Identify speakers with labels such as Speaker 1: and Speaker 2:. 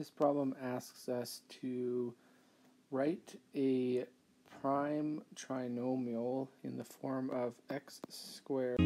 Speaker 1: This problem asks us to write a prime trinomial in the form of x squared.